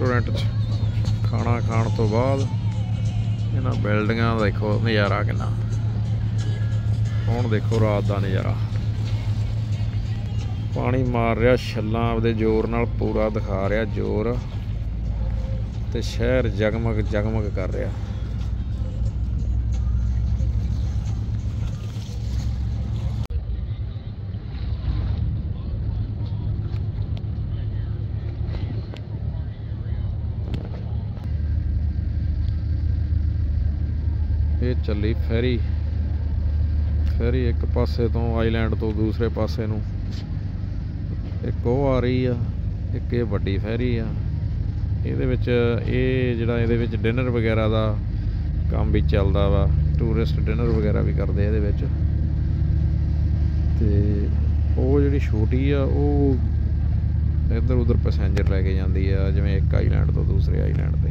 Restaurant 'ਚ ਖਾਣਾ ਖਾਣ ਤੋਂ ਬਾਅਦ ਇਹਨਾਂ ਬਿਲਡਿੰਗਾਂ ਦਾ ਦੇਖੋ ਨਜ਼ਾਰਾ ਕਿੰਨਾ। ਹੁਣ ਦੇਖੋ ਰਾਤ ਦਾ ਨਜ਼ਾਰਾ। ਪਾਣੀ ਮਾਰ ਰਿਹਾ, ਛੱਲਾਂ ਆਪਦੇ ਜ਼ੋਰ ਨਾਲ ਪੂਰਾ ਦਿਖਾ ਰਿਹਾ, ਜ਼ੋਰ। ਤੇ ਸ਼ਹਿਰ ਜਗਮਗ ਜਗਮਗ ਕਰ ਰਿਹਾ। ਚੱਲੀ ਫੈਰੀ। ਫੈਰੀ ਇੱਕ ਪਾਸੇ ਤੋਂ ਆਈਲੈਂਡ ਤੋਂ ਦੂਸਰੇ ਪਾਸੇ ਨੂੰ। ਇੱਕ ਉਹ ਆ ਰਹੀ ਆ, ਇੱਕ ਇਹ ਵੱਡੀ ਫੈਰੀ ਆ। ਇਹਦੇ ਵਿੱਚ ਇਹ ਜਿਹੜਾ ਇਹਦੇ ਵਿੱਚ ਡਿਨਰ ਵਗੈਰਾ ਦਾ ਕੰਮ ਵੀ ਚੱਲਦਾ ਵਾ, ਟੂਰਿਸਟ ਡਿਨਰ ਵਗੈਰਾ ਵੀ ਕਰਦੇ ਇਹਦੇ ਵਿੱਚ। ਤੇ ਉਹ ਜਿਹੜੀ ਛੋਟੀ ਆ, ਉਹ ਇੱਧਰ ਉੱਧਰ ਪੈਸੇਂਜਰ ਲੈ ਕੇ ਜਾਂਦੀ ਆ, ਜਿਵੇਂ ਇੱਕ ਆਈਲੈਂਡ ਤੋਂ ਦੂਸਰੇ ਆਈਲੈਂਡ ਤੇ।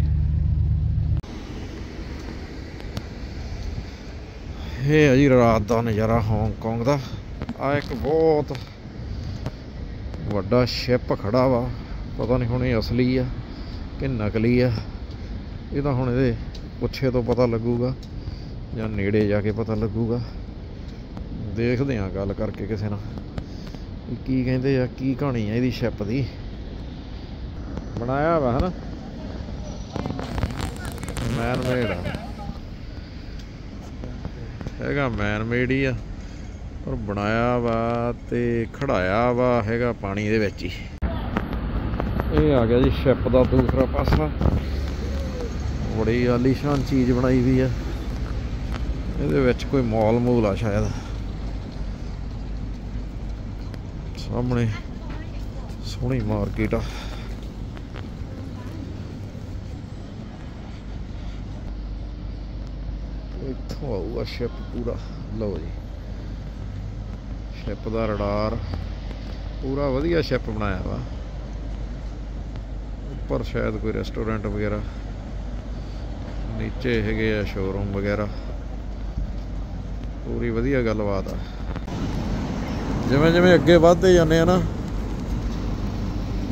ਇਹ ਹੈ ਜੀ ਰਾਤ ਦਾ ਨਜ਼ਾਰਾ ਹਾਂਗਕਾਂਗ ਦਾ। ਆ ਇੱਕ ਬਹੁਤ ਵੱਡਾ ਸ਼ਿਪ ਖੜਾ ਵਾ। ਪਤਾ ਨਹੀਂ ਹੁਣ ਇਹ ਅਸਲੀ ਆ ਕਿ ਨਕਲੀ ਆ। ਇਹ ਤਾਂ ਹੁਣ ਇਹਦੇ ਪੁੱਛੇ ਤੋਂ ਪਤਾ ਲੱਗੂਗਾ ਜਾਂ ਨੇੜੇ ਜਾ ਕੇ ਪਤਾ ਲੱਗੂਗਾ। ਦੇਖਦੇ ਆ ਗੱਲ ਕਰਕੇ ਕਿਸੇ ਨਾਲ ਕੀ ਕਹਿੰਦੇ ਆ, ਕੀ ਕਹਾਣੀ ਆ ਇਹਦੀ ਸ਼ਿਪ ਦੀ। ਬਣਾਇਆ ਵਾ ਹਨਾ? ਮੈਨ ਮੇਡ ਆ। ਹੈਗਾ ਮੈਨ ਮੇਡ ਹੀ ਆ। ਪਰ ਬਣਾਇਆ ਵਾ ਤੇ ਖੜਾਇਆ ਵਾ ਹੈਗਾ ਪਾਣੀ ਦੇ ਵਿੱਚ ਹੀ। ਇਹ ਆ ਗਿਆ ਜੀ ਸ਼ਿਪ ਦਾ ਦੂਸਰਾ ਪਾਸਾ। ਬੜੀ ਆਲੀਸ਼ਾਨ ਚੀਜ਼ ਬਣਾਈ ਵੀ ਆ। ਇਹਦੇ ਵਿੱਚ ਕੋਈ ਮਾਲ ਮੂਲ ਆ ਸ਼ਾਇਦ। ਸਾਹਮਣੇ ਸੋਹਣੀ ਮਾਰਕੀਟ ਆ। ਇੱਥੋਂ ਆਊਗਾ ਸ਼ਿਪ ਪੂਰਾ। ਲਓ ਜੀ। ਸ਼ਿਪ ਦਾ ਰਡਾਰ ਪੂਰਾ ਵਧੀਆ ਸ਼ਿਪ ਬਣਾਇਆ ਵਾ। ਉੱਪਰ ਸ਼ਾਇਦ ਕੋਈ ਰੈਸਟੋਰੈਂਟ ਵਗੈਰਾ। ਨੀਚੇ ਹੈਗੇ ਆ ਸ਼ੋਰੂਮ ਵਗੈਰਾ। ਪੂਰੀ ਵਧੀਆ ਗੱਲਬਾਤ ਆ। ਜਿਵੇਂ ਜਿਵੇਂ ਅੱਗੇ ਵਧਦੇ ਜਾਂਦੇ ਆ ਨਾ,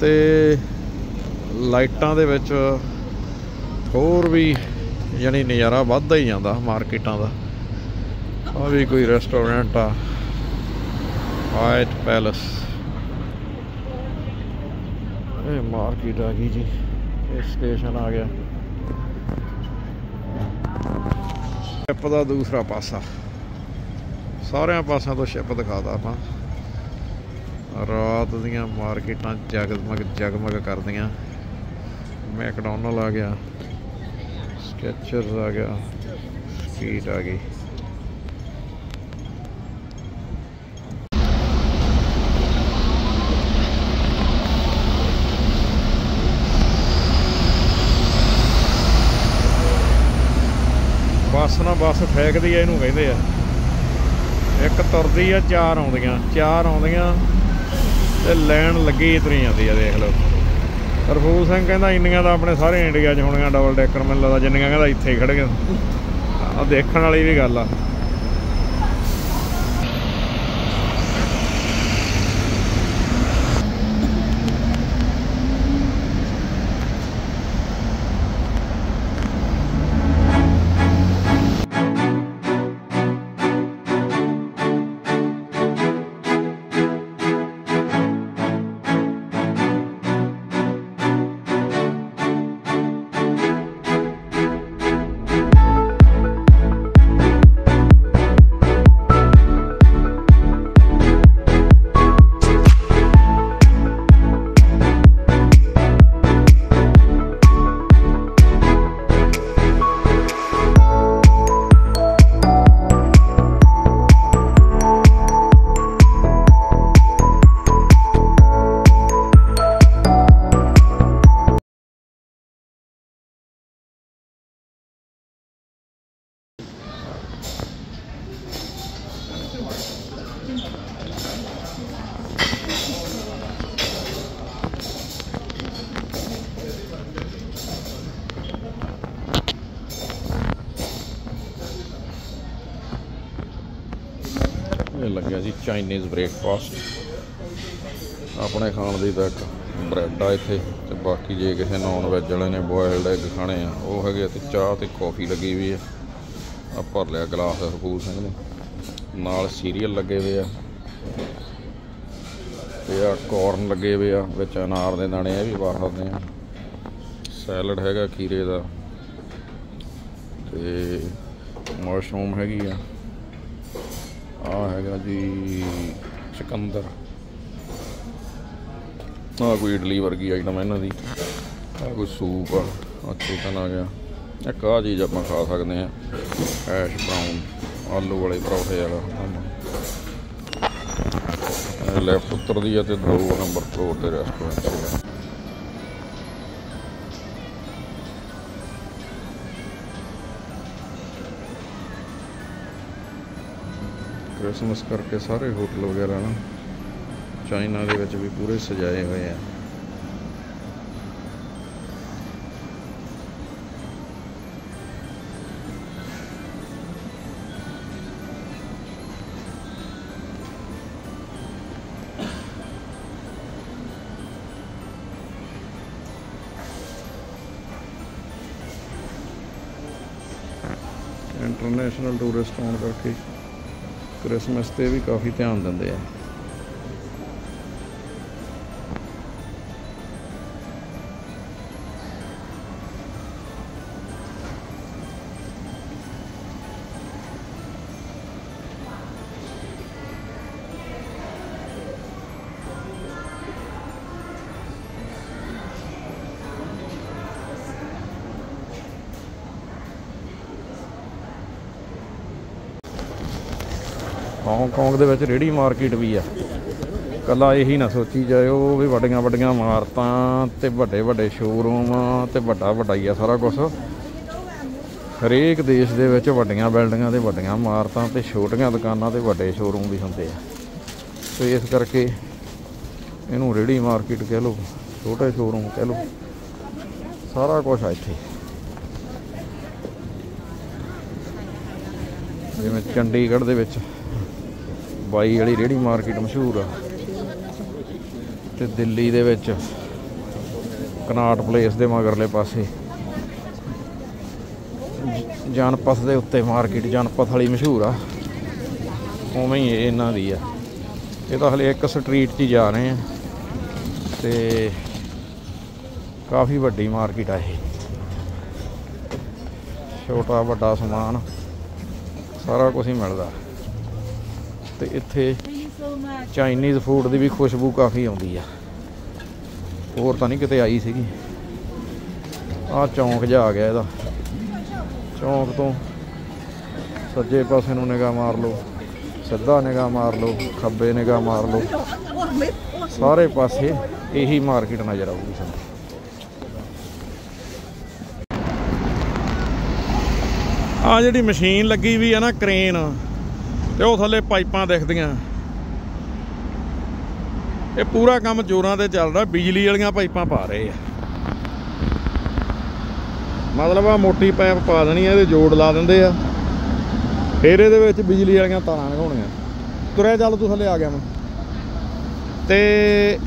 ਤੇ ਲਾਈਟਾਂ ਦੇ ਵਿੱਚ ਹੋਰ ਵੀ ਯਾਨੀ ਨਜ਼ਾਰਾ ਵੱਧਦਾ ਹੀ ਜਾਂਦਾ ਮਾਰਕੀਟਾਂ ਦਾ। ਆ ਵੀ ਕੋਈ ਰੈਸਟੋਰੈਂਟ ਆ। ਵਾਈਟ ਪੈਲਸ ਇਹ ਮਾਰਕੀਟ ਆ ਗਈ ਜੀ। ਇਹ ਸਟੇਸ਼ਨ ਆ ਗਿਆ। ਸ਼ਿਪ ਦਾ ਦੂਸਰਾ ਪਾਸਾ। ਸਾਰਿਆਂ ਪਾਸਿਆਂ ਤੋਂ ਸ਼ਿਪ ਦਿਖਾਦਾ ਆਪਾਂ। ਰਾਤ ਦੀਆਂ ਮਾਰਕੀਟਾਂ ਜਗਮਗ ਜਗਮਗ ਕਰਦੀਆਂ। ਮੈਕਡੋਨਲ ਆ ਗਿਆ। ਸਕੈਚਰਸ ਆ ਗਿਆ ਸਟਰੀਟ ਆ ਗਈ। ਬੱਸ ਨਾ ਬੱਸ ਫੇਕਦੀ ਆ ਇਹਨੂੰ ਕਹਿੰਦੇ ਆ। ਇੱਕ ਤੁਰਦੀ ਆ, ਚਾਰ ਆਉਂਦੀਆਂ ਚਾਰ ਆਉਂਦੀਆਂ ਤੇ ਲੈਣ ਲੱਗੀ ਤੁਰੀ ਜਾਂਦੀ ਆ, ਦੇਖ ਲਓ। ਰਫੂਲ ਸਿੰਘ ਕਹਿੰਦਾ ਇੰਨੀਆਂ ਤਾਂ ਆਪਣੇ ਸਾਰੇ ਇੰਡੀਆ 'ਚ ਹੋਣੀਆਂ ਡਬਲ ਡੈਕਰ ਮੈਨੂੰ ਲੱਗਦਾ ਜਿੰਨੀਆਂ ਕਹਿੰਦਾ ਇੱਥੇ ਹੀ ਖੜੀਆਂ ਆ ਦੇਖਣ ਵਾਲੀ ਵੀ ਗੱਲ ਆ। ਇਹ ਲੱਗਿਆ ਬ੍ਰੇਕਫਾਸਟ ਆਪਣੇ ਖਾਣ ਦੀ ਤਾਂ ਇੱਕ ਬ੍ਰੈਡ ਆ ਇੱਥੇ ਤੇ ਬਾਕੀ ਜੇ ਕਿਸੇ ਨੌਨ ਵੈਜ ਵਾਲੇ ਨੇ ਬੋਇਲਡ ਐਗ ਖਾਣੇ ਆ, ਉਹ ਹੈਗੇ ਆ ਤੇ ਚਾਹ ਤੇ ਕਾਫੀ ਲੱਗੀ ਵੀ ਆ। ਆ ਭਰ ਲਿਆ ਗਲਾਸ ਹਰਪੂਰ ਸਿੰਘ ਨੇ। ਨਾਲ ਸੀਰੀਅਲ ਲੱਗੇ ਹੋਏ ਆ। ਤੇ ਆ ਕੋਰਨ ਲੱਗੇ ਹੋਏ ਆ, ਵਿੱਚ ਅਨਾਰ ਦੇ ਦਾਣੇ ਇਹ ਵੀ ਬਾਹਰ ਦੇ ਆ। ਸੈਲਡ ਹੈਗਾ ਖੀਰੇ ਦਾ। ਤੇ ਮਸ਼ਰੂਮ ਹੈਗੀ ਆ। ਆ ਹੈਗਾ ਜੀ ਚਕੰਦਰ ਆ ਕੋਈ ਇਡਲੀ ਵਰਗੀ ਆਈਟਮ ਇਹਨਾਂ ਦੀ। ਆ ਕੋਈ ਸੂਪ ਆ ਆ ਚਿਕਨ ਆ ਗਿਆ। ਇੱਕ ਆ ਚੀਜ਼ ਆਪਾਂ ਖਾ ਸਕਦੇ ਆ ਐਸ਼ ਬਰਾਊਨ ਆਲੂ ਵਾਲੇ ਪਰੌਠੇ ਵਾਲਾ। ਲੈਫਟ ਉੱਤਰਦੀ ਆ ਤੇ ਦੋ ਨੰਬਰ ਫਲੋਰ ਤੇ ਰੈਸਟੋਰੈਂਟ ਹੈ ਕ੍ਰਿਸਮਸ ਕਰਕੇ ਸਾਰੇ ਹੋਟਲ ਵਗੈਰਾ ਨਾ ਚਾਈਨਾ ਦੇ ਵਿੱਚ ਵੀ ਪੂਰੇ ਸਜਾਏ ਹੋਏ ਆ। ਇੰਟਰਨੈਸ਼ਨਲ ਟੂਰਿਸਟ ਆਉਣ ਕਰਕੇ ਕ੍ਰਿਸਮਸ ਤੇ ਵੀ ਕਾਫੀ ਧਿਆਨ ਦਿੰਦੇ ਆ। ਹਾਂਗਕਾਂਗ ਦੇ ਵਿੱਚ ਰੇੜੀ ਮਾਰਕੀਟ ਵੀ ਆ। ਕੱਲਾ ਇਹੀ ਨਾ ਸੋਚੀ ਜਾਇਓ ਵੀ ਵੱਡੀਆਂ ਵੱਡੀਆਂ ਇਮਾਰਤਾਂ ਤੇ ਵੱਡੇ ਵੱਡੇ ਸ਼ੋਰੂਮ ਤੇ ਵੱਡਾ ਵੱਡਾ ਹੀ ਆ ਸਾਰਾ ਕੁਝ ਹਰੇਕ ਦੇਸ਼ ਦੇ ਵਿੱਚ ਵੱਡੀਆਂ ਬਿਲਡਿੰਗਾਂ ਤੇ ਵੱਡੀਆਂ ਇਮਾਰਤਾਂ ਤੇ ਛੋਟੀਆਂ ਦੁਕਾਨਾਂ ਤੇ ਵੱਡੇ ਸ਼ੋਰੂਮ ਵੀ ਹੁੰਦੇ ਆ। ਤੇ ਇਸ ਕਰਕੇ ਇਹਨੂੰ ਰੇੜੀ ਮਾਰਕੀਟ ਕਹਿ ਲਓ, ਛੋਟੇ ਸ਼ੋਰੂਮ ਕਹਿ ਲਓ। ਸਾਰਾ ਕੁਝ ਆ ਇੱਥੇ। ਜਿਵੇਂ ਚੰਡੀਗੜ੍ਹ ਦੇ ਵਿੱਚ ਬਾਈ ਵਾਲੀ ਰੇੜੀ ਮਾਰਕੀਟ ਮਸ਼ਹੂਰ ਆ। ਤੇ ਦਿੱਲੀ ਦੇ ਵਿੱਚ ਕਨਾਟ ਪਲੇਸ ਦੇ ਮਗਰਲੇ ਪਾਸੇ। ਜ- ਜਨਪਥ ਦੇ ਉੱਤੇ ਮਾਰਕੀਟ, ਜਨਪਥ ਵਾਲੀ ਮਸ਼ਹੂਰ ਆ। ਉਵੇਂ ਹੀ ਇਹਨਾਂ ਦੀ ਆ। ਇਹ ਤਾਂ ਹਲੇ ਇੱਕ ਸਟਰੀਟ 'ਚ ਹੀ ਜਾ ਰਹੇ ਆ। ਤੇ ਕਾਫੀ ਵੱਡੀ ਮਾਰਕੀਟ ਆ ਇਹ। ਛੋਟਾ ਵੱਡਾ ਸਮਾਨ, ਸਾਰਾ ਕੁਝ ਹੀ ਮਿਲਦਾ। ਤੇ ਇੱਥੇ ਚਾਈਨੀਜ਼ ਫੂਡ ਦੀ ਵੀ ਖੁਸ਼ਬੂ ਕਾਫੀ ਆਉਂਦੀ ਆ। ਹੋਰ ਤਾਂ ਨਹੀਂ ਕਿਤੇ ਆਈ ਸੀਗੀ। ਆ ਚੌਂਕ ਜਾ ਆ ਗਿਆ ਇਹਦਾ। ਚੌਂਕ ਤੋਂ ਸੱਜੇ ਪਾਸੇ ਨੂੰ ਨਿਗਾਹ ਮਾਰ ਲਓ। ਸਿੱਧਾ ਨਿਗਾਹ ਮਾਰ ਲਓ। ਖੱਬੇ ਨਿਗਾਹ ਮਾਰ ਲਓ। ਸਾਰੇ ਪਾਸੇ ਇਹੀ ਮਾਰਕੀਟ ਨਜ਼ਰ ਆਊਗੀ ਸਾਨੂੰ। ਆ ਜਿਹੜੀ ਮਸ਼ੀਨ ਲੱਗੀ ਵੀ ਆ ਨਾ ਕ੍ਰੇਨ ਤੇ ਉਹ ਥੱਲੇ ਪਾਈਪਾਂ ਦਿਖਦੀਆਂ। ਇਹ ਪੂਰਾ ਕੰਮ ਜੋਰਾਂ ਤੇ ਚੱਲਦਾ, ਬਿਜਲੀ ਵਾਲੀਆਂ ਪਾਈਪਾਂ ਪਾ ਰਹੇ ਆ। ਮਤਲਬ ਆ ਮੋਟੀ ਪਾਈਪ ਪਾ ਦੇਣੀ ਆ, ਇਹਦੇ ਜੋੜ ਲਾ ਦਿੰਦੇ ਆ। ਫਿਰ ਇਹਦੇ ਵਿੱਚ ਬਿਜਲੀ ਵਾਲੀਆਂ ਤਾਰਾਂ ਲਗਾਉਣੀਆਂ। ਤੁਰਿਆ ਚੱਲ ਤੂੰ ਥੱਲੇ ਆ ਗਿਆ ਮੈਂ। ਤੇ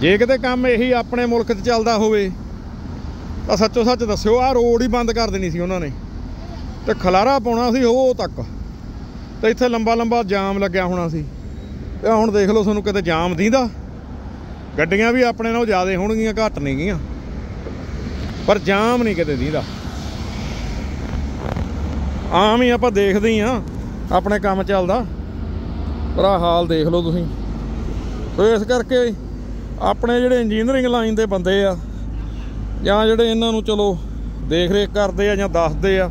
ਜੇ ਕਿਤੇ ਕੰਮ ਇਹੀ ਆਪਣੇ ਮੁਲਕ 'ਚ ਚੱਲਦਾ ਹੋਵੇ, ਤਾਂ ਸੱਚੋ ਸੱਚ ਦੱਸਿਓ ਆ ਰੋਡ ਹੀ ਬੰਦ ਕਰ ਦੇਣੀ ਸੀ ਉਹਨਾਂ ਨੇ। ਤੇ ਖਲਾਰਾ ਪਾਉਣਾ ਸੀ ਉਹ ਤੱਕ। ਤਾਂ ਇੱਥੇ ਲੰਬਾ ਲੰਬਾ ਜਾਮ ਲੱਗਿਆ ਹੋਣਾ ਸੀ। ਤੇ ਹੁਣ ਦੇਖ ਲਓ ਤੁਹਾਨੂੰ ਕਿਤੇ ਜਾਮ ਦੀਂਦਾ। ਗੱਡੀਆਂ ਵੀ ਆਪਣੇ ਨਾਲੋਂ ਜ਼ਿਆਦਾ ਹੋਣਗੀਆਂ, ਘੱਟ ਨਹੀਂ ਗੀਆਂ ਪਰ ਜਾਮ ਨਹੀਂ ਕਿਤੇ ਦੀਂਦਾ। ਆਮ ਹੀ ਆਪਾਂ ਦੇਖਦੇ ਹੀ ਆ ਆਪਣੇ ਕੰਮ ਚੱਲਦਾ। ਪਰ ਆਹ ਹਾਲ ਦੇਖ ਲਓ ਤੁਸੀਂ। ਸੋ ਇਸ ਕਰਕੇ ਆਪਣੇ ਜਿਹੜੇ ਇੰਜੀਨੀਅਰਿੰਗ ਲਾਈਨ ਦੇ ਬੰਦੇ ਆ, ਜਾਂ ਜਿਹੜੇ ਇਹਨਾਂ ਨੂੰ ਚਲੋ ਦੇਖ ਰੇਖ ਕਰਦੇ ਆ ਜਾਂ ਦੱਸਦੇ ਆ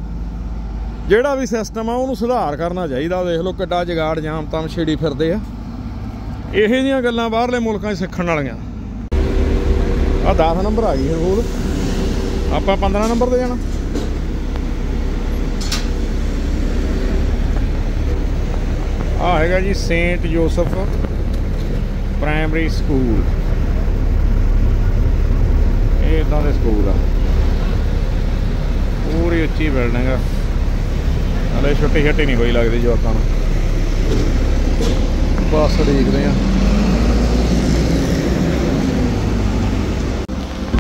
ਜਿਹੜਾ ਵੀ ਸਿਸਟਮ ਆ, ਉਹਨੂੰ ਸੁਧਾਰ ਕਰਨਾ ਚਾਹੀਦਾ। ਦੇਖ ਲਓ ਕਿੱਡਾ ਜਗਾੜ ਜਾਮ ਤਾਮ ਛੇੜੀ ਫਿਰਦੇ ਆ। ਇਹੋ ਜਿਹੀਆਂ ਗੱਲਾਂ ਬਾਹਰਲੇ ਮੁਲਕਾਂ 'ਚ ਸਿੱਖਣ ਵਾਲੀਆਂ। ਆ 10 ਨੰਬਰ ਆ ਗਈ ਹੈ ਹੋਰ ਆਪਾਂ 15 ਨੰਬਰ ਤੇ ਜਾਣਾ। ਆ ਹੈਗਾ ਜੀ ਸੇਂਟ ਜੋਸਫ ਪ੍ਰਾਇਮਰੀ ਸਕੂਲ। ਇਹ ਇਦਾਂ ਦੇ ਸਕੂਲ ਆ। ਪੂਰੀ ਉੱਚੀ ਬਿਲਡਿੰਗ ਆ। ਹਲੇ ਛੁੱਟੀ ਛੱਟੀ ਨਹੀਂ ਹੋਈ ਲੱਗਦੀ ਜਵਾਕਾਂ ਨੂੰ। ਬੱਸ ਦੇਖਦੇ ਆ।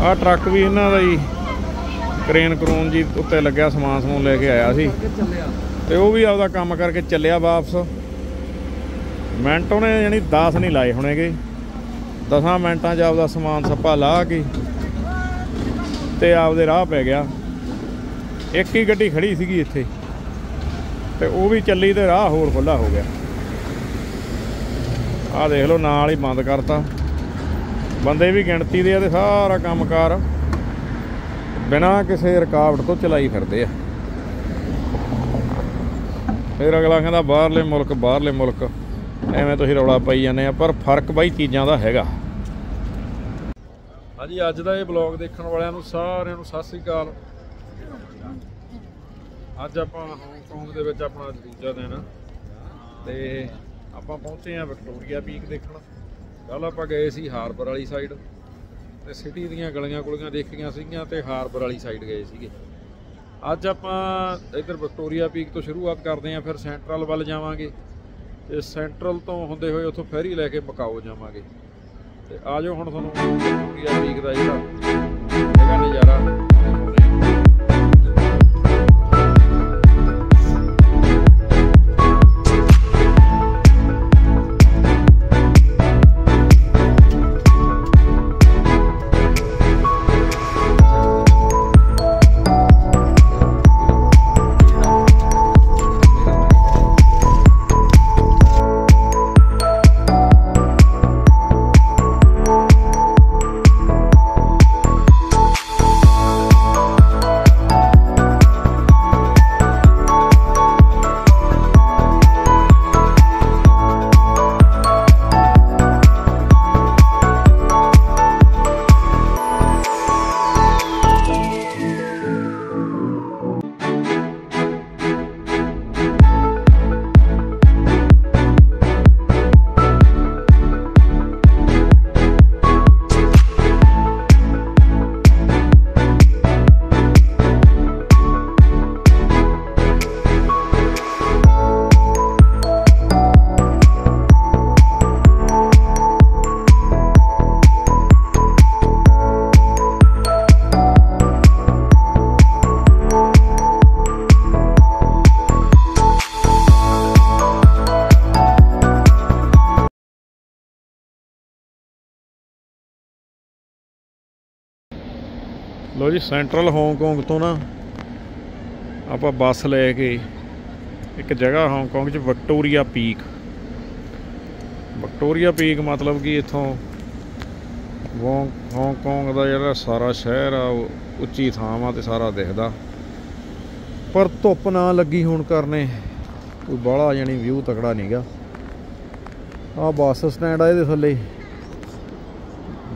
ਆਹ ਟਰੱਕ ਵੀ ਇਹਨਾਂ ਦਾ ਹੀ ਕ੍ਰੇਨ ਕਰੂਨ ਜੀ ਉੱਤੇ ਲੱਗਿਆ ਸਮਾਨ ਸਮੂਨ ਲੈ ਕੇ ਆਇਆ ਸੀ। ਤੇ ਉਹ ਵੀ ਆਪਦਾ ਕੰਮ ਕਰਕੇ ਚੱਲਿਆ ਵਾਪਸ। ਮਿੰਟ ਉਹਨੇ ਯਾਨੀ 10 ਨਹੀਂ ਲਾਏ ਹੋਣੇਗੇ। 10 ਮਿੰਟਾਂ 'ਚ ਆਪਦਾ ਸਮਾਨ ਸੱਪਾ ਲਾ ਕੇ ਤੇ ਆਪਦੇ ਰਾਹ ਪੈ ਗਿਆ। ਇੱਕ ਹੀ ਗੱਡੀ ਖੜੀ ਸੀਗੀ ਇੱਥੇ। ਤੇ ਉਹ ਵੀ ਚੱਲੀ ਤੇ ਰਾਹ ਹੋਰ ਖੁੱਲਾ ਹੋ ਗਿਆ। ਆਹ ਦੇਖ ਲਓ, ਨਾਲ ਹੀ ਬੰਦ ਕਰਤਾ। ਬੰਦੇ ਵੀ ਗਿਣਤੀ ਦੇ ਆ ਤੇ ਸਾਰਾ ਕੰਮਕਾਰ ਬਿਨਾਂ ਕਿਸੇ ਰੁਕਾਵਟ ਤੋਂ ਚਲਾਈ ਫਿਰਦੇ ਆ। ਫਿਰ ਅਗਲਾ ਕਹਿੰਦਾ, ਬਾਹਰਲੇ ਮੁਲਕ ਬਾਹਰਲੇ ਮੁਲਕ, ਐਵੇਂ ਤੁਸੀਂ ਰੌਲਾ ਪਾਈ ਜਾਂਦੇ ਆ, ਪਰ ਫ਼ਰਕ ਬਾਈ ਚੀਜ਼ਾਂ ਦਾ ਹੈਗਾ। ਹਾਂਜੀ, ਅੱਜ ਦਾ ਇਹ ਬਲੌਗ ਦੇਖਣ ਵਾਲਿਆਂ ਨੂੰ ਸਾਰਿਆਂ ਨੂੰ ਸਤਿ ਸ੍ਰੀ ਅਕਾਲ। ਅੱਜ ਆਪਾਂ ਹਾਂਗਕਾਂਗ ਦੇ ਵਿੱਚ ਆਪਣਾ ਦੂਜਾ ਦਿਨ। ਆ ਤੇ ਆਪਾਂ ਪਹੁੰਚੇ ਆ ਵਿਕਟੋਰੀਆ ਪੀਕ ਦੇਖਣ। ਕੱਲ ਆਪਾਂ ਗਏ ਸੀ ਹਾਰਬਰ ਵਾਲੀ ਸਾਈਡ ਤੇ ਸਿਟੀ ਦੀਆਂ ਗਲੀਆਂ ਗੁਲੀਆਂ ਦੇਖੀਆਂ ਸੀਗੀਆਂ ਤੇ ਹਾਰਬਰ ਵਾਲੀ ਸਾਈਡ ਗਏ ਸੀਗੇ। ਅੱਜ ਆਪਾਂ ਇੱਧਰ ਵਿਕਟੋਰੀਆ ਪੀਕ ਤੋਂ ਸ਼ੁਰੂਆਤ ਕਰਦੇ ਆਂ ਫਿਰ ਸੈਂਟਰਲ ਵੱਲ ਜਾਵਾਂਗੇ। ਤੇ ਸੈਂਟਰਲ ਤੋਂ ਹੁੰਦੇ ਹੋਏ ਉੱਥੋਂ ਫੈਰੀ ਲੈ ਕੇ ਮਕਾਓ ਜਾਵਾਂਗੇ। ਤੇ ਆਜੋ ਹੁਣ ਤੁਹਾਨੂੰ ਵਿਕਟੋਰੀਆ ਪੀਕ ਦਾ ਜਿਹੜਾ ਨਜ਼ਾਰਾ। ਲੋ ਜੀ ਸੈਂਟਰਲ ਹਾਂਗਕਾਂਗ ਤੋਂ ਨਾ ਆਪਾਂ ਬੱਸ ਲੈ ਕੇ ਇੱਕ ਜਗ੍ਹਾ ਹਾਂਗਕਾਂਗ 'ਚ ਵਿਕਟੋਰੀਆ ਪੀਕ ਵਿਕਟੋਰੀਆ ਪੀਕ ਮਤਲਬ ਕਿ ਇੱਥੋਂ ਵੋਂ ਹਾਂਗਕਾਂਗ ਦਾ ਜਿਹੜਾ ਸਾਰਾ ਸ਼ਹਿਰ ਆ, ਉਹ ਉੱਚੀ ਥਾਂ ਆ ਤੇ ਸਾਰਾ ਦਿਖਦਾ। ਪਰ ਧੁੱਪ ਨਾ ਲੱਗੀ ਹੋਣ ਕਰਨੇ ਕੋਈ ਬਾਹਲਾ ਜਾਨੀ ਵਿਊ ਤਕੜਾ ਨਹੀਂਗਾ ਆ ਬੱਸ ਸਟੈਂਡ ਆ ਇਹਦੇ ਥੱਲੇ।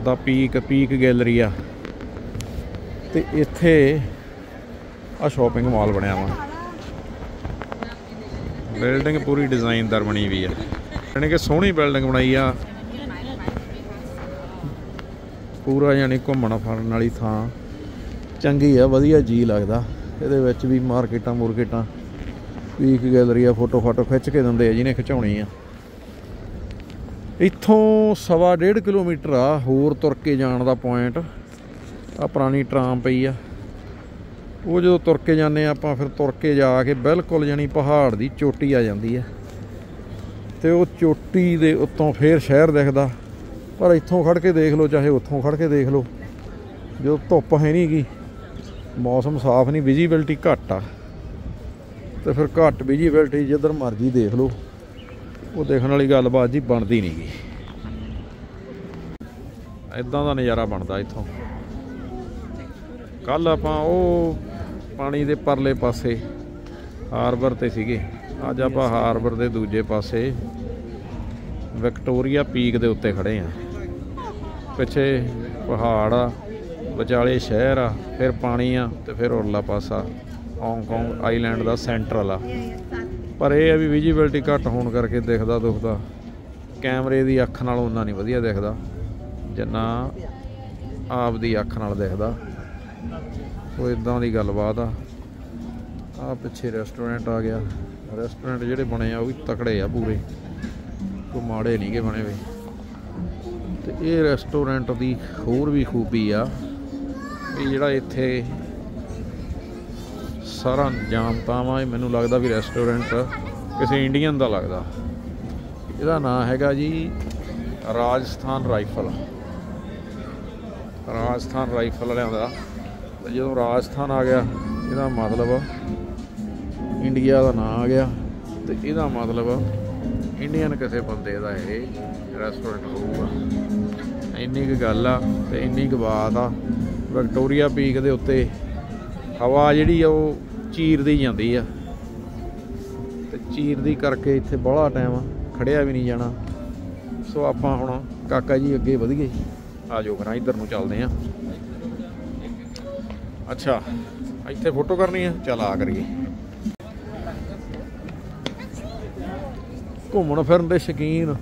ਦਾ ਪੀਕ ਪੀਕ ਗੈਲਰੀ ਆ। ਤੇ ਇੱਥੇ ਆ ਸ਼ਾਪਿੰਗ ਮਾਲ ਬਣਿਆ ਵਾ। ਬਿਲਡਿੰਗ ਪੂਰੀ ਡਿਜ਼ਾਈਨਦਾਰ ਬਣੀ ਵੀ ਆ। ਯਾਨੀ ਕਿ ਸੋਹਣੀ ਬਿਲਡਿੰਗ ਬਣਾਈ ਆ। ਪੂਰਾ ਯਾਨੀ ਘੁੰਮਣ ਫਿਰਨ ਵਾਲੀ ਥਾਂ। ਚੰਗੀ ਆ, ਵਧੀਆ ਜੀ ਲੱਗਦਾ। ਇਹਦੇ ਵਿੱਚ ਵੀ ਮਾਰਕੀਟਾਂ, ਮੁਰਕੀਟਾਂ ਇੱਕ ਗੈਲਰੀ ਆ ਫੋਟੋ ਫੋਟੋ ਖਿੱਚ ਕੇ ਦਿੰਦੇ ਆ ਜਿਹਨੇ ਖਿਚਾਉਣੀ ਆ। ਇੱਥੋਂ ਸਵਾ ਡੇਢ ਕਿਲੋਮੀਟਰ ਆ, ਹੋਰ ਤੁਰ ਕੇ ਜਾਣ ਦਾ ਪੁਆਇੰਟ ਆ ਪੁਰਾਣੀ ਟਰਾਮ ਪਈ ਆ। ਉਹ ਜਦੋਂ ਤੁਰ ਕੇ ਜਾਂਦੇ ਆ, ਆਪਾਂ ਫਿਰ ਤੁਰ ਕੇ ਜਾ ਕੇ ਬਿਲਕੁਲ ਜਾਨੀ ਪਹਾੜ ਦੀ ਚੋਟੀ ਆ ਜਾਂਦੀ ਆ। ਤੇ ਉਹ ਚੋਟੀ ਦੇ ਉੱਤੋਂ ਫੇਰ ਸ਼ਹਿਰ ਦਿਖਦਾ। ਪਰ ਇੱਥੋਂ ਖੜ ਕੇ ਦੇਖ ਲਓ, ਚਾਹੇ ਉੱਥੋਂ ਖੜ ਕੇ ਦੇਖ ਲਓ, ਜਦੋਂ ਧੁੱਪ ਹੈ ਨਹੀਂ ਗੀ, ਮੌਸਮ ਸਾਫ਼ ਨਹੀਂ ਵਿਜ਼ੀਬਿਲਟੀ ਘੱਟ ਆ। ਤੇ ਫਿਰ ਘੱਟ ਵਿਜ਼ੀਬਿਲਟੀ ਜਿੱਧਰ ਮਰਜ਼ੀ ਦੇਖ ਲਓ, ਉਹ ਦੇਖਣ ਵਾਲੀ ਗੱਲਬਾਤ ਜੀ ਬਣਦੀ ਨਹੀਂ ਗੀ। ਇਦਾਂ ਦਾ ਨਜ਼ਾਰਾ ਬਣਦਾ ਇੱਥੋਂ। ਕੱਲ ਆਪਾਂ ਉਹ ਪਾਣੀ ਦੇ ਪਰਲੇ ਪਾਸੇ ਹਾਰਬਰ ਤੇ ਸੀਗੇ। ਅੱਜ ਆਪਾਂ ਹਾਰਬਰ ਦੇ ਦੂਜੇ ਪਾਸੇ ਵਿਕਟੋਰੀਆ ਪੀਕ ਦੇ ਉੱਤੇ ਖੜੇ ਆ। ਪਿੱਛੇ ਪਹਾੜ ਆ ਵਿਚਾਲੇ ਸ਼ਹਿਰ ਆ ਫਿਰ ਪਾਣੀ ਆ ਤੇ ਫਿਰ ਉਰਲਾ ਪਾਸਾ ਹਾਂਗਕਾਂਗ ਆਈਲੈਂਡ ਦਾ ਸੈਂਟਰਲ ਆ। ਪਰ ਇਹ ਆ ਵੀ ਵਿਜ਼ੀਬਿਲਟੀ ਘੱਟ ਹੋਣ ਕਰਕੇ ਦਿਖਦਾ ਦੁਖਦਾ। ਕੈਮਰੇ ਦੀ ਅੱਖ ਨਾਲ ਉਹਨਾਂ ਨਹੀਂ ਵਧੀਆ ਦਿਖਦਾ। ਜਿੰਨਾ ਆਪ ਦੀ ਅੱਖ ਨਾਲ ਦਿਖਦਾ। ਉਹ ਇਦਾਂ ਦੀ ਗੱਲਬਾਤ ਆ। ਆ ਪਿੱਛੇ ਰੈਸਟੋਰੈਂਟ ਆ ਗਿਆ। ਰੈਸਟੋਰੈਂਟ ਜਿਹੜੇ ਬਣੇ ਆ, ਉਹ ਵੀ ਤਕੜੇ ਆ ਪੂਰੇ। ਕੋਈ ਮਾੜੇ ਨਹੀਂਗੇ ਬਣੇ ਵੇ। ਤੇ ਇਹ ਰੈਸਟੋਰੈਂਟ ਦੀ ਹੋਰ ਵੀ ਖੂਬੀ ਆ। ਵੀ ਜਿਹੜਾ ਇੱਥੇ ਸਾਰਾ ਜਾਮ ਤਾਮਾ ਇਹ ਮੈਨੂੰ ਲੱਗਦਾ ਵੀ ਰੈਸਟੋਰੈਂਟ ਕਿਸੇ ਇੰਡੀਅਨ ਦਾ ਲੱਗਦਾ। ਇਹਦਾ ਨਾਮ ਹੈਗਾ ਜੀ ਰਾਜਸਥਾਨ ਰਾਈਫਲ। ਰਾਜਸਥਾਨ ਰਾਈਫਲ ਵਾਲਿਆਂ ਦਾ। ਜਦੋਂ ਰਾਜਸਥਾਨ ਆ ਗਿਆ, ਇਹਦਾ ਮਤਲਬ ਇੰਡੀਆ ਦਾ ਨਾਮ ਆ ਗਿਆ ਤੇ ਇਹਦਾ ਮਤਲਬ ਇੰਡੀਅਨ ਕਿਸੇ ਬੰਦੇ ਦਾ ਇਹ ਰੈਸਟੋਰੈਂਟ ਹੋਊਗਾ। ਇੰਨੀ ਕੁ ਗੱਲ ਆ ਤੇ ਇੰਨੀ ਕੁ ਬਾਤ ਆ। ਵਿਕਟੋਰੀਆ ਪੀਕ ਦੇ ਉੱਤੇ ਹਵਾ ਜਿਹੜੀ ਆ, ਉਹ ਚੀਰਦੀ ਜਾਂਦੀ ਆ। ਤੇ ਚੀਰਦੀ ਕਰਕੇ ਇੱਥੇ ਬੜਾ ਟਾਈਮ ਖੜਿਆ ਵੀ ਨਹੀਂ ਜਾਣਾ। ਸੋ ਆਪਾਂ ਹੁਣ ਕਾਕਾ ਜੀ ਅੱਗੇ ਵਧੀਏ। ਆ ਜਾਓ ਕਰਾਂ ਇੱਧਰ ਨੂੰ ਚੱਲਦੇ ਆ। ਅੱਛਾ। ਇੱਥੇ ਫੋਟੋ ਕਰਨੀ ਆ? ਚੱਲ ਆ ਕਰੀਏ। ਘੁੰਮਣ ਫਿਰਨ ਦੇ ਸ਼ੌਕੀਨ।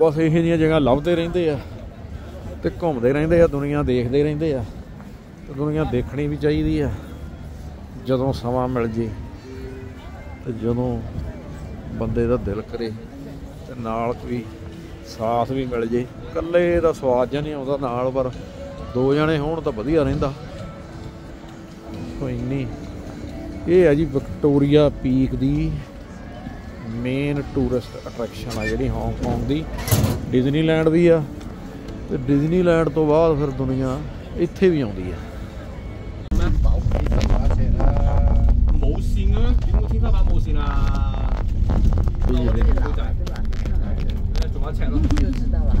ਬਸ ਇਹੋ ਜਿਹੀਆਂ ਜਗ੍ਹਾ ਲੱਭਦੇ ਰਹਿੰਦੇ ਆ ਤੇ ਘੁੰਮਦੇ ਰਹਿੰਦੇ ਆ ਦੁਨੀਆ ਦੇਖਦੇ ਰਹਿੰਦੇ ਆ। ਤੇ ਦੁਨੀਆ ਦੇਖਣੀ ਵੀ ਚਾਹੀਦੀ ਆ ਜਦੋਂ ਸਮਾਂ ਮਿਲ ਜੇ ਤੇ ਜਦੋਂ ਬੰਦੇ ਦਾ ਦਿਲ ਕਰੇ ਤੇ ਨਾਲ ਕੋਈ ਸਾਥ ਵੀ ਮਿਲ ਜੇ। ਇਕੱਲੇ ਦਾ ਸਵਾਦ ਜਾਂ ਨਹੀਂ ਆਉਂਦਾ ਨਾਲ ਪਰ ਦੋ ਜਣੇ ਹੋਣ ਤਾਂ ਵਧੀਆ ਰਹਿੰਦਾ ਕੋਈ ਨਹੀਂ ਇਹ ਹੈ ਜੀ ਵਿਕਟੋਰੀਆ ਪੀਕ ਦੀ ਮੇਨ ਟੂਰਿਸਟ ਅਟਰੈਕਸ਼ਨ ਆ ਜਿਹੜੀ ਹਾਂਗਕਾਂਗ ਦੀ ਡਿਜ਼ਨੀਲੈਂਡ ਦੀ ਆ ਤੇ ਡਿਜ਼ਨੀਲੈਂਡ ਤੋਂ ਬਾਅਦ ਫਿਰ ਦੁਨੀਆ ਇੱਥੇ ਵੀ ਆਉਂਦੀ ਆ 冇线啊？点会天花板冇线啊？我哋呢个就系诶做一尺咯，就知道了。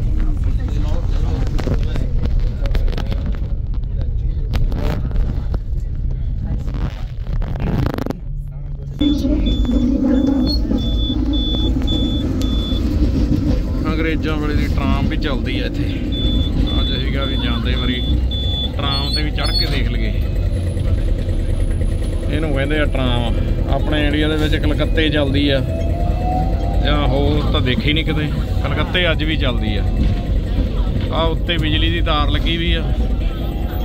ਇੰਡੀਆ ਦੇ ਵਿੱਚ ਕਲਕੱਤੇ ਚੱਲਦੀ ਆ। ਜਾਂ ਹੋਰ ਤਾਂ ਦੇਖੀ ਨਹੀਂ ਕਿਤੇ। ਕਲਕੱਤੇ ਅੱਜ ਵੀ ਚੱਲਦੀ ਆ। ਆ ਉੱਤੇ ਬਿਜਲੀ ਦੀ ਤਾਰ ਲੱਗੀ ਵੀ ਆ।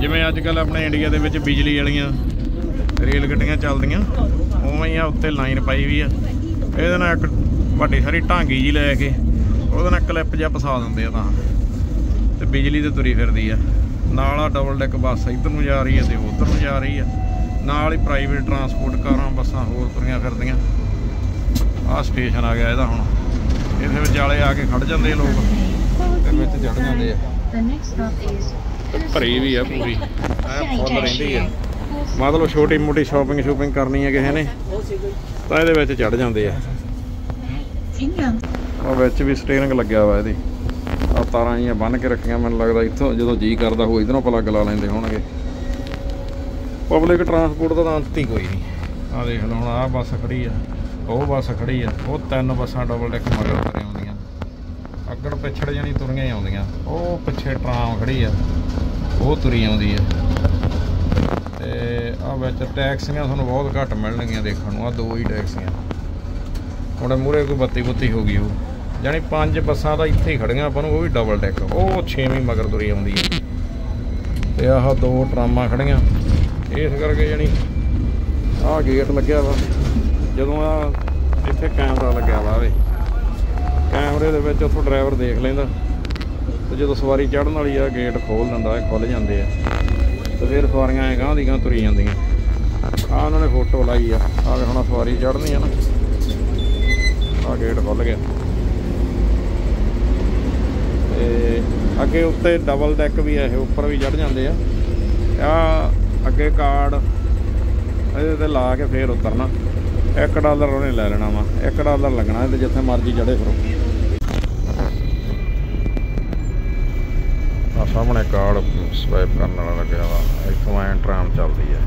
ਜਿਵੇਂ ਅੱਜ ਕੱਲ ਆਪਣੇ ਇੰਡੀਆ ਦੇ ਵਿੱਚ ਬਿਜਲੀ ਵਾਲੀਆਂ ਰੇਲ ਗੱਡੀਆਂ ਚੱਲਦੀਆਂ, ਉਵੇਂ ਹੀ ਆ ਉੱਤੇ ਲਾਈਨ ਪਾਈ ਵੀ ਆ। ਇਹਦੇ ਨਾਲ ਇੱਕ ਵੱਡੀ ਸਾਰੀ ਢਾਂਗੀ ਜੀ ਲੈ ਕੇ ਉਹਦੇ ਨਾਲ ਕਲਿੱਪ ਜਿਹਾ ਫਸਾ ਦਿੰਦੇ ਆ ਤਾਂ। ਤੇ ਬਿਜਲੀ ਤੇ ਤੁਰੀ ਫਿਰਦੀ ਆ। ਨਾਲ ਆ ਡਬਲ ਡੈਕ ਬੱਸ ਇੱਧਰ ਨੂੰ ਜਾ ਰਹੀ ਆ ਤੇ ਉੱਧਰ ਨੂੰ ਜਾ ਰਹੀ ਆ। ਨਾਲ ਹੀ ਪ੍ਰਾਈਵੇਟ ਟਰਾਂਸਪੋਰਟ ਕਾਰਾਂ ਬੱਸਾਂ ਹੋਰ ਤੁਰੀਆਂ ਫਿਰਦੀਆਂ। ਆਹ ਸਟੇਸ਼ਨ ਆ ਗਿਆ ਇਹਦਾ ਹੁਣ। ਇਹਦੇ ਵਿਚਾਲੇ ਆ ਕੇ ਖੜ ਜਾਂਦੇ ਆ ਲੋਕ। ਤੇ ਵਿੱਚ ਚੜ ਜਾਂਦੇ ਆ। ਭਰੀ ਵੀ ਆ ਪੂਰੀ। ਐ ਫੁੱਲ ਰਹਿੰਦੀ ਆ। ਮਤਲਬ ਛੋਟੀ ਮੋਟੀ ਸ਼ਾਪਿੰਗ ਸ਼ੂਪਿੰਗ ਕਰਨੀ ਹੈ ਕਿਸੇ ਨੇ ਤਾਂ ਇਹਦੇ ਵਿੱਚ ਚੜ ਜਾਂਦੇ ਆ. ਉਹ ਵਿੱਚ ਵੀ ਸਟੀਅਰਿੰਗ ਲੱਗਿਆ ਵਾ ਇਹਦੀ। ਆ ਤਾਰਾਂ ਜੀਆਂ ਬੰਨ ਕੇ ਰੱਖੀਆਂ ਮੈਨੂੰ ਲੱਗਦਾ ਇੱਥੋਂ ਜਦੋਂ ਜੀ ਕਰਦਾ ਹੋ ਇਧਰੋਂ ਪਲੱਗ ਲਾ ਲੈਂਦੇ ਹੋਣਗੇ। ਪਬਲਿਕ ਟਰਾਂਸਪੋਰਟ ਦਾ ਤਾਂ ਅੰਤ ਹੀ ਕੋਈ ਨਹੀਂ। ਆ ਦੇਖ ਲਓ, ਹੁਣ ਆਹ ਬੱਸ ਖੜੀ ਆ, ਉਹ ਬੱਸ ਖੜੀ ਆ, ਉਹ ਤਿੰਨ ਬੱਸਾਂ ਡਬਲ ਡੈਕ ਮਗਰ ਤੁਰੀਆਂ ਆਉਂਦੀਆਂ ਅੱਗੜ ਪਿਛੜ ਜਾਣੀ ਤੁਰੀਆਂ ਹੀ ਆਉਂਦੀਆਂ। ਉਹ ਪਿੱਛੇ ਟਰਾਮ ਖੜੀ ਆ, ਉਹ ਤੁਰੀ ਆਉਂਦੀ ਆ। ਤੇ ਆ ਵਿੱਚ ਟੈਕਸੀਆਂ ਤੁਹਾਨੂੰ ਬਹੁਤ ਘੱਟ ਮਿਲਣਗੀਆਂ ਦੇਖਣ ਨੂੰ ਆ ਦੋ ਹੀ ਟੈਕਸੀਆਂ। ਹੁਣ ਮੂਰੇ ਕੋਈ ਬੱਤੀ ਬੁੱਤੀ ਹੋ ਗਈ ਉਹ ਜਾਣੀ ਪੰਜ ਬੱਸਾਂ ਤਾਂ ਇੱਥੇ ਹੀ ਖੜੀਆਂ, ਆਪਾਂ ਨੂੰ ਉਹ ਵੀ ਡਬਲ ਡੈਕ ਉਹ ਛੇਵੀਂ ਮਗਰ ਤੁਰੀ ਆਉਂਦੀ ਹੈ ਤੇ ਆਹ ਦੋ ਟਰਾਮਾਂ ਖੜੀਆਂ। ਇਸ ਕਰਕੇ ਜਾਣੀ ਆਹ ਗੇਟ ਲੱਗਿਆ ਵਾ। ਜਦੋਂ ਆ ਇੱਥੇ ਕੈਮਰਾ ਲੱਗਿਆ ਵਾ ਵੇ। ਕੈਮਰੇ ਦੇ ਵਿੱਚ ਉੱਥੋਂ ਡਰਾਈਵਰ ਦੇਖ ਲੈਂਦਾ। ਤੇ ਜਦੋਂ ਸਵਾਰੀ ਚੜਨ ਵਾਲੀ ਆ ਗੇਟ ਖੋਲ ਦਿੰਦਾ ਇਹ ਖੁੱਲ ਜਾਂਦੇ ਆ। ਤੇ ਫਿਰ ਸਵਾਰੀਆਂ ਐਂ ਗਾਂਹ ਦੀ ਗਾਂਹ ਤੁਰੀ ਜਾਂਦੀਆਂ। ਆ ਉਹਨਾਂ ਨੇ ਫੋਟੋ ਲਾਈ ਆ। ਆ ਹੁਣ ਸਵਾਰੀ ਚੜ੍ਹਨੀ ਆ ਨਾ। ਆ ਗੇਟ ਖੁੱਲ ਗਿਆ। ਤੇ ਅੱਗੇ ਉੱਤੇ ਡਬਲ ਡੈਕ ਵੀ ਆ, ਇਹ ਉੱਪਰ ਵੀ ਚੜ ਜਾਂਦੇ ਆ। ਆ ਅੱਗੇ ਕਾਰਡ। ਇਹਦੇ ਤੇ ਲਾ ਕੇ ਫੇਰ ਉਤਰਨਾ। 1 ਡਾਲਰ ਉਹਨੇ ਲੈ ਲੈਣਾ ਵਾ। 1 ਡਾਲਰ ਲੱਗਣਾ ਇਹਦੇ ਜਿੱਥੇ ਮਰਜ਼ੀ ਚੜੇ ਫਿਰੋ। ਆ ਸਾਹਮਣੇ ਕਾਰਡ ਸਵਾਈਪ ਕਰਨ ਵਾਲਾ ਲੱਗਿਆ ਵਾ। ਇੱਥੋਂ ਐਂ ਟ੍ਰਾਮ ਚੱਲਦੀ ਹੈ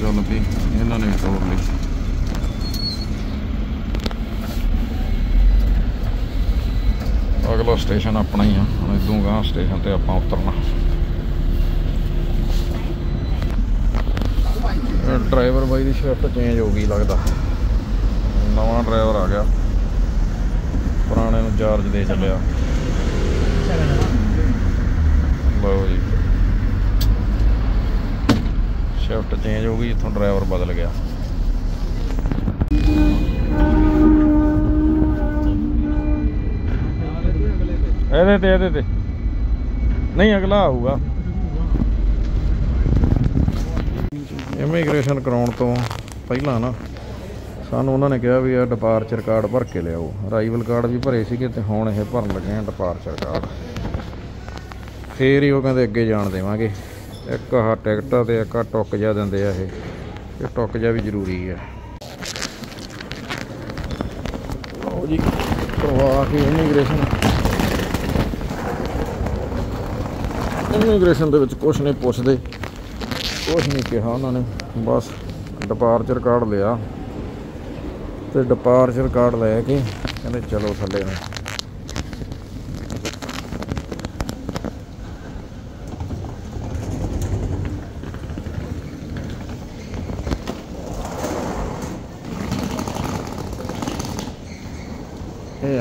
ਚੱਲ ਪਈ ਇਹਨਾਂ ਨੇ ਤੋੜ ਲਈ ਅਗਲਾ ਸਟੇਸ਼ਨ ਆਪਣਾ ਹੀ ਆ ਹੁਣ ਇਦੋਂ ਗਾਂ ਸਟੇਸ਼ਨ ਤੇ ਆਪਾਂ ਉਤਰਨਾ ਡਰਾਈਵਰ ਬਾਈ ਦੀ ਸ਼ਿਫਟ ਚੇਂਜ ਹੋ ਗਈ ਲੱਗਦਾ ਨਵਾਂ ਡਰਾਈਵਰ ਆ ਗਿਆ ਪੁਰਾਣੇ ਨੂੰ ਚਾਰਜ ਦੇ ਚੱਲਿਆ ਲਓ ਜੀ ਸ਼ਿਫਟ ਚੇਂਜ ਹੋ ਗਈ, ਇੱਥੋਂ ਡਰਾਈਵਰ ਬਦਲ ਗਿਆ। ਇਹਦੇ ਤੇ ਇਹਦੇ ਤੇ। ਨਹੀਂ, ਅਗਲਾ ਆਊਗਾ। ਇਮੀਗ੍ਰੇਸ਼ਨ ਕਰਾਉਣ ਤੋਂ ਪਹਿਲਾਂ ਨਾ, ਸਾਨੂੰ ਉਹਨਾਂ ਨੇ ਕਿਹਾ ਵੀ ਆ ਡਿਪਾਰਚਰ ਕਾਰਡ ਭਰ ਕੇ ਲਿਆਓ। ਅਰਾਈਵਲ ਕਾਰਡ ਵੀ ਭਰੇ ਸੀਗੇ ਤੇ ਹੁਣ ਇਹ ਭਰਨ ਲੱਗੇ ਆ ਡਿਪਾਰਚਰ ਕਾਰਡ ਫੇਰ ਹੀ ਉਹ ਕਹਿੰਦੇ ਅੱਗੇ ਜਾਣ ਦੇਵਾਂਗੇ। ਇੱਕ ਆਹ ਟਿਕਟ ਆ ਤੇ ਇੱਕ ਆ ਟੁੱਕ ਜਾ ਦਿੰਦੇ ਆ ਇਹ। ਇਹ ਟੁੱਕ ਜਾ ਵੀ ਜ਼ਰੂਰੀ ਹੈ ਲਓ ਜੀ, ਕਰਵਾ ਕੇ ਇਮੀਗ੍ਰੇਸ਼ਨ ਇਮੀਗ੍ਰੇਸ਼ਨ ਦੇ ਵਿੱਚ ਕੁਝ ਨਹੀਂ ਪੁੱਛਦੇ। ਕੁਝ ਨਹੀਂ ਕਿਹਾ ਉਹਨਾਂ ਨੇ। ਬਸ ਡਿਪਾਰਚਰ ਕਾਰਡ ਲਿਆ ਤੇ ਡਿਪਾਰਚਰ ਕਾਰਡ ਲੈ ਕੇ ਕਹਿੰਦੇ ਚਲੋ ਥੱਲੇ ਨੂੰ।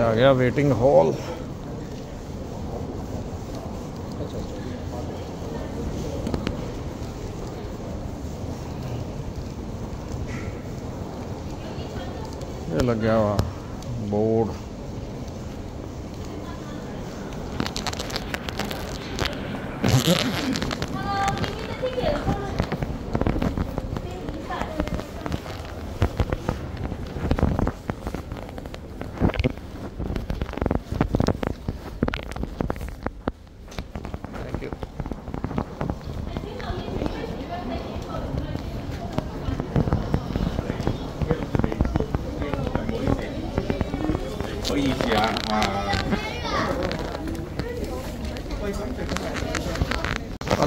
ਇਹ ਆ ਗਿਆ ਵੇਟਿੰਗ ਹਾਲ ਇਹ ਲੱਗਿਆ ਵਾ ਬੋਰਡ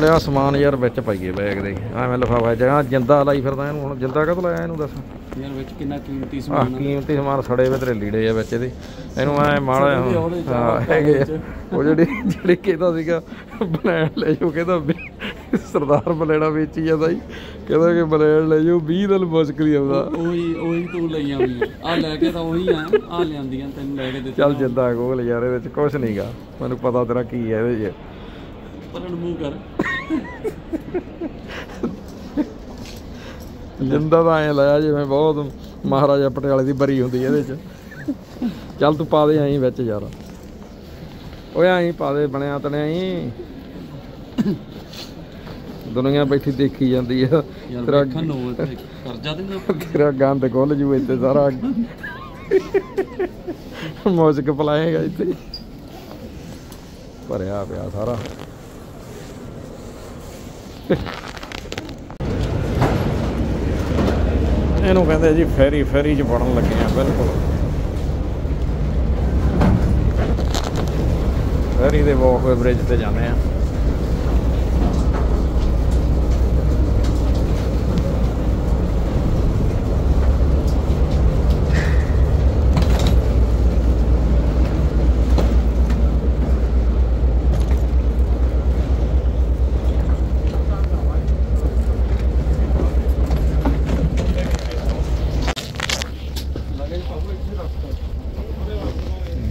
ਹਲੇ ਆ ਸਮਾਨ ਯਾਰ ਵਿੱਚ ਪਾਈਏ ਬੈਗ ਦੇ। ਐਵੇਂ ਲਿਫਾਫਾ ਜਗ੍ਹਾ ਜਿੰਦਾ ਲਾਈ ਫਿਰਦਾ ਇਹਨੂੰ ਹੁਣ। ਜਿੰਦਾ ਕਦੋਂ ਲਾਇਆ ਇਹਨੂੰ ਦੱਸ? ਯਾਰ ਵਿੱਚ ਕਿੰਨਾ ਕੀਮਤੀ ਸਮਾਨ ਆ। ਕੀਮਤੀ ਸਮਾਨ ਸੜੇ ਵੇ ਤੇਰੇ ਲੀੜੇ ਆ ਵਿੱਚ ਇਹਦੇ। ਇਹਨੂੰ ਐ ਮਾੜਾ ਹਾਂ ਹੈਗੇ। ਉਹ ਜਿਹੜੀ ਜਿਹੜੀ ਕਹਿੰਦਾ ਸੀਗਾ ਬਲੈਣ ਲੈ ਜਾਓ ਕਹਿੰਦਾ ਸਰਦਾਰ ਬਲੇੜਾ ਵੇਚੀ ਜਾਂਦਾ ਸੀ। ਕਹਿੰਦਾ ਕਿ ਬਲੈਣ ਲੈ ਜਾਓ 20 ਦਿਨ ਮੁਸ਼ਕਿਲ ਹੀ ਆਉਂਦਾ। ਉਹੀ ਉਹੀ ਤੂੰ ਲਈ ਆਉਣੀ ਆ। ਲੈ ਕੇ ਤਾਂ ਉਹੀ ਆ ਆ ਲਿਆਂਦੀਆਂ ਤੈਨੂੰ ਲੈ ਕੇ ਦਿੱਤੀ ਚੱਲ ਜਿੰਦਾ ਕੋਲ ਯਾਰ ਇਹਦੇ ਵਿੱਚ ਕੁਝ ਨਹੀਂਗਾ ਮੈਨੂੰ ਪਤਾ ਤੇਰਾ ਕੀ ਹੈ ਇਹਦੇ 'ਚ। ਪਰਨ ਮੂੰਹ ਕਰ। ਜਿੰਦਾ ਤਾਂ ਐ ਲਾਇਆ ਜਿਵੇਂ ਬਹੁਤ ਮਹਾਰਾਜਾ ਪਟਿਆਲੇ ਦੀ ਬਰੀ ਹੁੰਦੀ ਇਹਦੇ 'ਚ। ਚੱਲ ਤੂੰ ਪਾ ਦੇ ਐਂ ਵਿੱਚ ਯਾਰ। ਓਏ ਐਂ ਪਾ ਦੇ ਬਣਿਆ ਤਣਿਆ ਐਂ ਦੁਨੀਆ ਬੈਠੀ ਦੇਖੀ ਜਾਂਦੀ ਆ। ਤੇਰਾ ਕਰਜ਼ਾ ਤੇ ਤੇਰਾ ਗੰਦ ਖੁੱਲ ਜੂ ਇੱਥੇ ਸਾਰਾ। ਮੌਜਕ ਪਲਾਏਗਾ ਇੱਥੇ। ਭਰਿਆ ਪਿਆ ਸਾਰਾ। ਇਹਨੂੰ ਕਹਿੰਦੇ ਜੀ ਫੈਰੀ ਫੈਰੀ 'ਚ ਵੜਨ ਲੱਗੇ ਆ, ਬਿਲਕੁਲ। ਫੈਰੀ ਦੇ ਵਾਕਵੇ ਬ੍ਰਿਜ ਤੇ ਜਾਂਦੇ ਆ।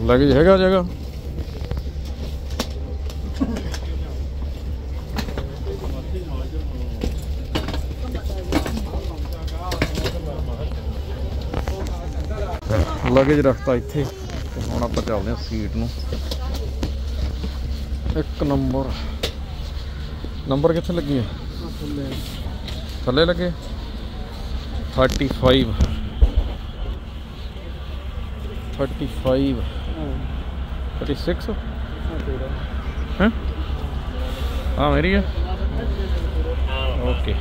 ਲਗੇਜ ਹੈਗਾ ਜਗ੍ਹਾ। ਲਗੇਜ ਰੱਖਤਾ ਇੱਥੇ। ਤੇ ਹੁਣ ਆਪਾਂ ਚੱਲਦੇ ਹਾਂ ਸੀਟ ਨੂੰ। ਇੱਕ ਨੰਬਰ। ਨੰਬਰ ਕਿੱਥੇ ਲੱਗੀ ਹੈ? ਥੱਲੇ ਲੱਗੇ। 35 35 36 ਹੈ ਆ ਮੇਰੀ ਓਕੇ